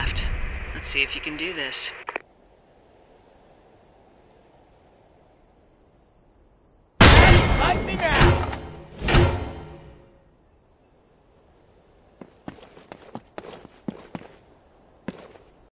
Left. Let's see if you can do this.